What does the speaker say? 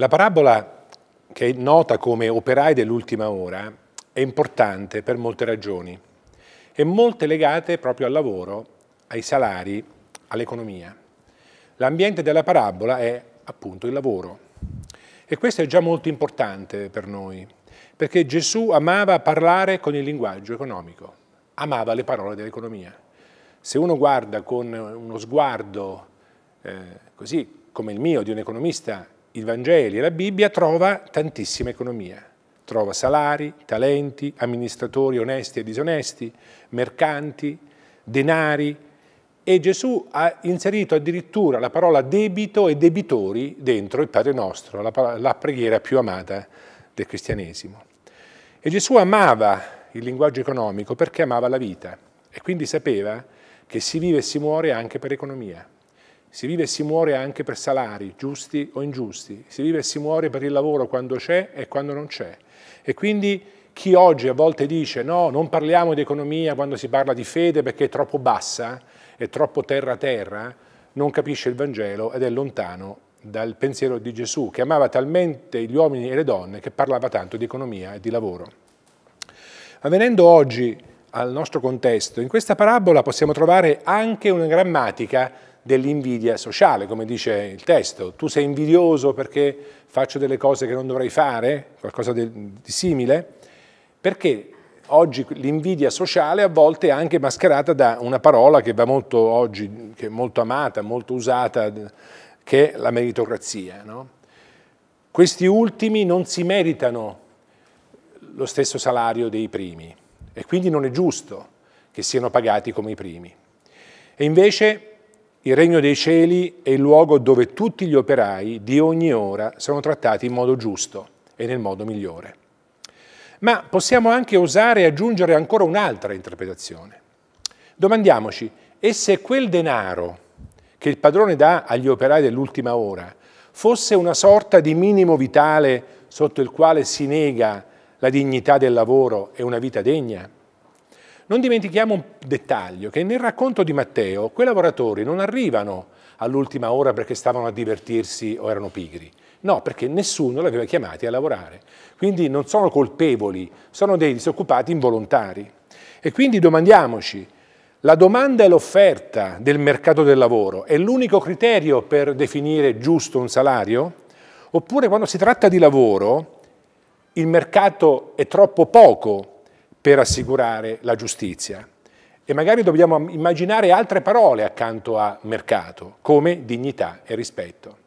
La parabola che è nota come operai dell'ultima ora è importante per molte ragioni e molte legate proprio al lavoro, ai salari, all'economia. L'ambiente della parabola è appunto il lavoro e questo è già molto importante per noi perché Gesù amava parlare con il linguaggio economico, amava le parole dell'economia. Se uno guarda con uno sguardo eh, così come il mio di un economista i Vangeli e la Bibbia trova tantissima economia. Trova salari, talenti, amministratori onesti e disonesti, mercanti, denari e Gesù ha inserito addirittura la parola debito e debitori dentro il Padre nostro, la, la preghiera più amata del cristianesimo. E Gesù amava il linguaggio economico perché amava la vita e quindi sapeva che si vive e si muore anche per economia. Si vive e si muore anche per salari, giusti o ingiusti. Si vive e si muore per il lavoro quando c'è e quando non c'è. E quindi chi oggi a volte dice no, non parliamo di economia quando si parla di fede perché è troppo bassa, è troppo terra-terra, non capisce il Vangelo ed è lontano dal pensiero di Gesù, che amava talmente gli uomini e le donne che parlava tanto di economia e di lavoro. Ma venendo oggi al nostro contesto, in questa parabola possiamo trovare anche una grammatica dell'invidia sociale, come dice il testo. Tu sei invidioso perché faccio delle cose che non dovrei fare, qualcosa di, simile, perché oggi l'invidia sociale a volte è anche mascherata da una parola che va molto oggi, che è molto amata, molto usata, che è la meritocrazia. No? Questi ultimi non si meritano lo stesso salario dei primi e quindi non è giusto che siano pagati come i primi. E invece il regno dei cieli è il luogo dove tutti gli operai di ogni ora sono trattati in modo giusto e nel modo migliore. Ma possiamo anche osare aggiungere ancora un'altra interpretazione. Domandiamoci, e se quel denaro che il padrone dà agli operai dell'ultima ora fosse una sorta di minimo vitale sotto il quale si nega la dignità del lavoro e una vita degna? Non dimentichiamo un dettaglio, che nel racconto di Matteo quei lavoratori non arrivano all'ultima ora perché stavano a divertirsi o erano pigri. No, perché nessuno li aveva chiamati a lavorare. Quindi non sono colpevoli, sono dei disoccupati involontari. E quindi domandiamoci, la domanda e l'offerta del mercato del lavoro è l'unico criterio per definire giusto un salario? Oppure quando si tratta di lavoro il mercato è troppo poco per assicurare la giustizia. E magari dobbiamo immaginare altre parole accanto a mercato, come dignità e rispetto.